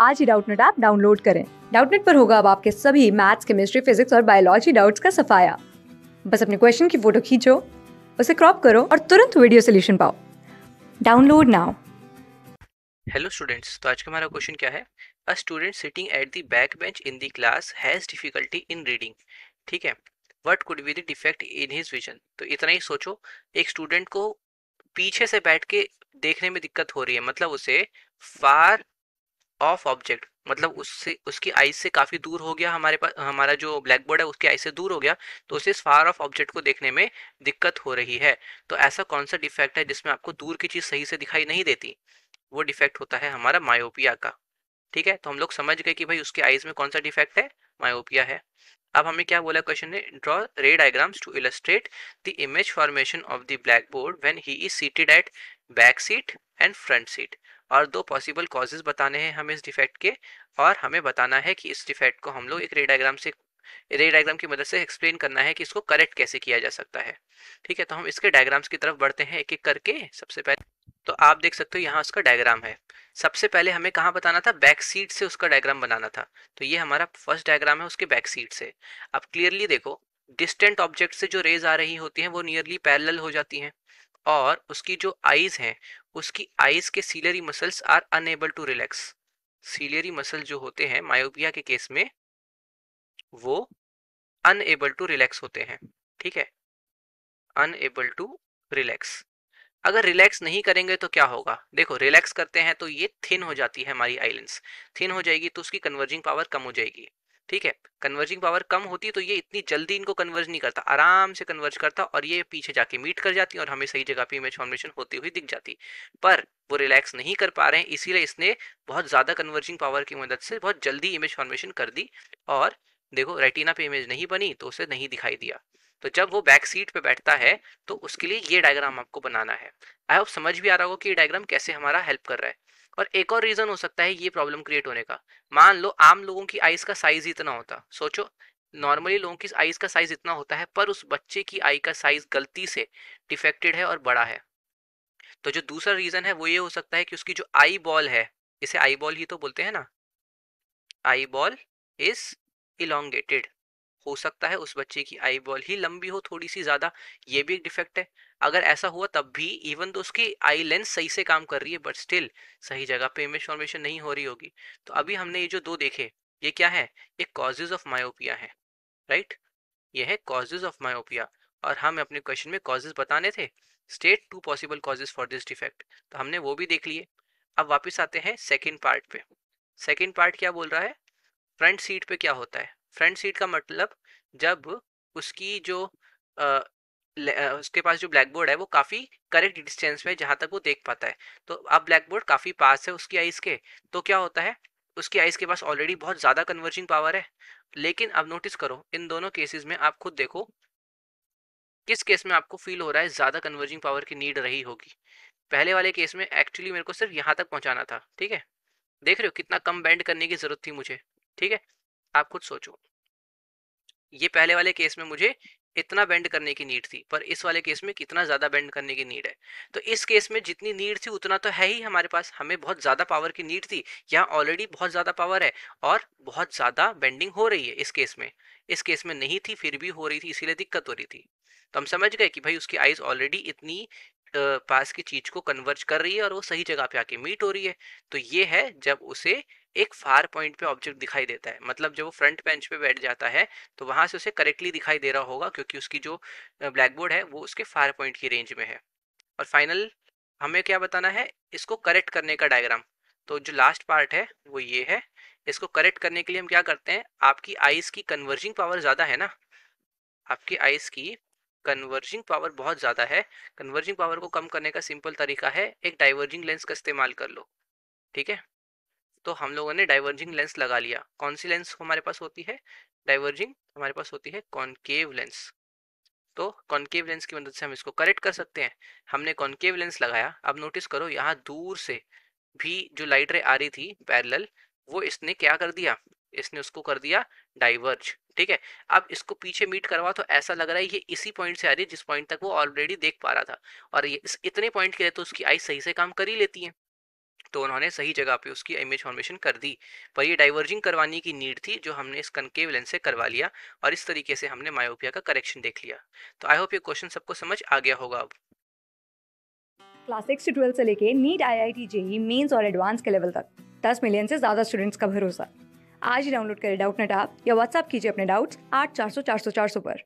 आज ही Doubtnut app download करें। डाउटनेट पर होगा अब आपके सभी मैथ्स, केमिस्ट्री, फिजिक्स और बायोलॉजी डाउट्स का सफाया। बस अपने क्वेश्चन की फ़ोटो खींचो, उसे क्रॉप करो और तुरंत वीडियो सोल्यूशन पाओ। Download now. हेलो स्टूडेंट्स तो आज का हमारा क्वेश्चन क्या है? A student sitting at the back bench in the class has difficulty in reading ठीक है? What could be the defect in his vision तो इतना ही सोचो, एक स्टूडेंट को पीछे से बैठ के देखने में दिक्कत हो रही है मतलब उसे फार ऑफ़ ऑब्जेक्ट मतलब उससे, उसकी आइज़ से काफ़ी दूर हो गया हमारे पास, हमारा जो ब्लैक बोर्ड है उसकी आइज़ से दूर हो गया तो उसे फार ऑफ़ ऑब्जेक्ट को देखने में दिक्कत हो रही है। तो ऐसा कौन सा डिफेक्ट है जिसमें आपको दूर की चीज़ सही से दिखाई नहीं देती, वो डिफेक्ट होता है हमारा मायोपिया का। ठीक है? तो हम लोग समझ गए कि भाई उसके आइज़ में कौन सा डिफेक्ट है मायोपिया है। अब हमें क्या बोला क्वेश्चन ने? Draw ray diagrams to illustrate the image formation of the blackboard when he is seated at back seat and front seat और दो पॉसिबल कॉजेज बताने हैं हमें इस डिफेक्ट के, और हमें बताना है कि इस डिफेक्ट को हम लोग एक रे डायग्राम से रे डायग्राम की मदद से एक्सप्लेन करना है कि इसको करेक्ट कैसे किया जा सकता है। ठीक है तो हम इसके डायग्राम्स की तरफ़ बढ़ते हैं एक एक करके। सबसे पहले तो आप देख सकते हो यहाँ उसका डायग्राम है। सबसे पहले हमें कहाँ बताना था? बैक सीट से उसका डायग्राम बनाना था। तो ये हमारा फ़र्स्ट डायग्राम है उसके बैक सीट से। अब क्लियरली देखो डिस्टेंट ऑब्जेक्ट से जो रेज आ रही होती हैं, वो नियरली पैरेलल हो जाती हैं। और उसकी जो आईज हैं उसकी आईज के ciliary muscles are unable to relax ciliary muscle जो होते हैं मायोपिया के केस में, वो अनएबल टू रिलैक्स होते हैं, ठीक है? अनएबल टू रिलैक्स अगर रिलैक्स नहीं करेंगे तो क्या होगा? देखो रिलैक्स करते हैं तो ये थिन हो जाती है हमारी आइलेंस थिन हो जाएगी तो उसकी कन्वर्जिंग पावर कम हो जाएगी। ठीक है कन्वर्जिंग पावर कम होती है तो ये इतनी जल्दी इनको कन्वर्ज नहीं करता, आराम से कन्वर्ज करता और ये पीछे जाके मीट कर जाती और हमें सही जगह पे इमेज फॉर्मेशन होती हुई दिख जाती पर वो रिलैक्स नहीं कर पा रहे हैं, इसीलिए इसने बहुत ज़्यादा कन्वर्जिंग पावर की मदद से बहुत जल्दी इमेज फॉर्मेशन कर दी और देखो रेटिना पे इमेज नहीं बनी तो उसे नहीं दिखाई दिया। तो जब वो बैक सीट पे बैठता है तो उसके लिए ये डायग्राम आपको बनाना है। आई होप समझ भी आ रहा होगा कि ये डायग्राम कैसे हमारा हेल्प कर रहा है। और एक और रीजन हो सकता है ये प्रॉब्लम क्रिएट होने का। मान लो आम लोगों की आइज़ का साइज़ इतना होता, सोचो। नॉर्मली लोगों की आइज़ का साइज़ इतना होता है, पर उस बच्चे की आई का साइज़ गलती से डिफेक्टेड है और बड़ा है। तो जो दूसरा रीजन है वो ये हो सकता है कि उसकी जो आई बॉल है, इसे आई बॉल ही तो बोलते हैं ना? आई बॉल इज़ इलोंगेटेड हो सकता है उस बच्चे की आई बॉल ही लंबी हो थोड़ी सी ज़्यादा, ये भी एक डिफेक्ट है। अगर ऐसा हुआ तब भी इवन तो उसकी आई लेंस सही से काम कर रही है बट स्टिल सही जगह पे इमेज फॉर्मेशन नहीं हो रही होगी। तो अभी हमने ये जो दो देखे, ये क्या है? ये कॉजेज ऑफ़ मायोपिया है राइट ये है कॉजेज ऑफ़ मायोपिया और हम अपने क्वेश्चन में कॉजेज बताने थे। State two possible causes for this defect तो हमने वो भी देख लिए। अब वापस आते हैं सेकेंड पार्ट पे। सेकेंड पार्ट क्या बोल रहा है? फ्रंट सीट पे क्या होता है? फ्रंट सीट का मतलब जब उसकी जो आ, उसके पास जो ब्लैक बोर्ड है वो काफ़ी करेक्ट डिस्टेंस में जहाँ तक वो देख पाता है। तो अब ब्लैक बोर्ड काफ़ी पास है उसकी आइस के तो क्या होता है उसकी आइस के पास ऑलरेडी बहुत ज़्यादा कन्वर्जिंग पावर है लेकिन अब नोटिस करो इन दोनों केसेस में आप खुद देखो किस केस में आपको फील हो रहा है ज़्यादा कन्वर्जिंग पावर की नीड रही होगी। पहले वाले केस में एक्चुअली मेरे को सिर्फ़ यहाँ तक पहुँचाना था ठीक है? देख रहे हो कितना कम बैंड करने की ज़रूरत थी मुझे ठीक है? आप खुद सोचो। ये पहले वाले केस में मुझे इतना बेंड करने की नीड थी, पर इस वाले केस में कितना ज़्यादा बेंड करने की नीड है। तो इस केस में जितनी नीड थी उतना तो है ही हमारे पास। हमें बहुत ज़्यादा पावर की नीड थी। यहाँ ऑलरेडी बहुत ज़्यादा पावर है और बहुत ज़्यादा बेंडिंग हो रही है इस केस में। इस केस में नहीं थी, फिर भी हो रही थी, इसीलिए दिक्कत हो रही थी। तो हम समझ गए कि भाई उसकी आइज़ ऑलरेडी इतनी पास की चीज़ को कन्वर्ज कर रही है और वो सही जगह पे आके मीट हो रही है। तो ये है जब उसे एक फार पॉइंट पे ऑब्जेक्ट दिखाई देता है। मतलब जब वो फ्रंट बेंच पे बैठ जाता है तो वहाँ से उसे करेक्टली दिखाई दे रहा होगा, क्योंकि उसकी जो ब्लैक बोर्ड है, वो उसके फार पॉइंट की रेंज में है। और फाइनल हमें क्या बताना है? इसको करेक्ट करने का डायग्राम तो जो लास्ट पार्ट है, वो ये है। इसको करेक्ट करने के लिए हम क्या करते हैं? आपकी आइस की कन्वर्जिंग पावर ज़्यादा है ना? आपकी आइस की कन्वर्जिंग पावर बहुत ज़्यादा है। कन्वर्जिंग पावर को कम करने का सिंपल तरीका है, एक डाइवर्जिंग लेंस का इस्तेमाल कर लो। ठीक है? तो हम लोगों ने डाइवर्जिंग लेंस लगा लिया। कौन सी लेंस हमारे पास होती है? डाइवर्जिंग हमारे पास होती है कॉनकेव लेंस तो कॉनकेव लेंस की मदद से हम इसको करेक्ट कर सकते हैं। हमने कॉनकेव लेंस लगाया। अब नोटिस करो, यहाँ दूर से भी जो लाइट रे आ रही थी पैरेलल वो इसने क्या कर दिया? इसने उसको कर दिया डाइवर्ज ठीक है? अब इसको पीछे मीट करवा तो ऐसा लग रहा है ये इसी पॉइंट से आ रही है, जिस पॉइंट तक वो ऑलरेडी देख पा रहा था। और ये इस इतने पॉइंट के लिए तो उसकी आई सही से काम कर ही लेती है। तो उन्होंने सही जगह पे उसकी इमेज फॉर्मेशन कर दी। पर ये डाइवर्जिंग करवाने की नीड थी जो हमने इस कनकेव लेंस से करवा लिया और इस तरीके से हमने मायोपिया का करेक्शन देख लिया। तो आई होप ये क्वेश्चन सबको समझ आ गया होगा अब। क्लास सिक्स से ट्वेल्थ से लेके NEET I I T JEE Mains और एडवांस के लेवल तक। दस मिलियन से ज़्यादा स्टूडेंट्स का भरोसा। आज ही डाउनलोड करें डाउट नेट आप या व्हाट्सअप कीजिए अपने डाउट्स आठ चार सौ चार सौ चार सौ पर।